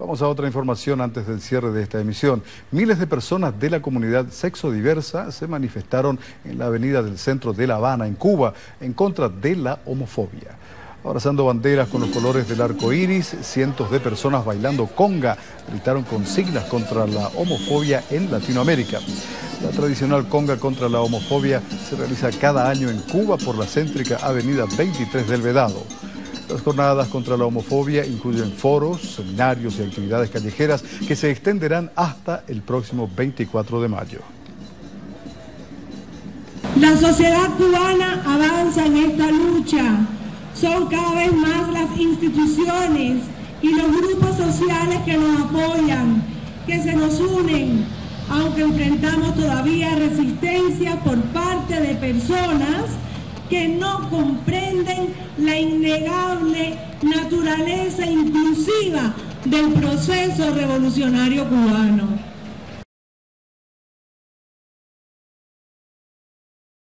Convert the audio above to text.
Vamos a otra información antes del cierre de esta emisión. Miles de personas de la comunidad sexo diversa se manifestaron en la avenida del centro de La Habana, en Cuba, en contra de la homofobia. Abrazando banderas con los colores del arco iris, cientos de personas bailando conga gritaron consignas contra la homofobia en Latinoamérica. La tradicional conga contra la homofobia se realiza cada año en Cuba por la céntrica Avenida 23 del Vedado. Las jornadas contra la homofobia incluyen foros, seminarios y actividades callejeras que se extenderán hasta el próximo 24 de mayo. La sociedad cubana avanza en esta lucha son cada vez más las instituciones y los grupos sociales que nos apoyan, que se nos unen, aunque enfrentamos todavía resistencia por parte de personas que no comprenden innegable naturaleza inclusiva del proceso revolucionario cubano.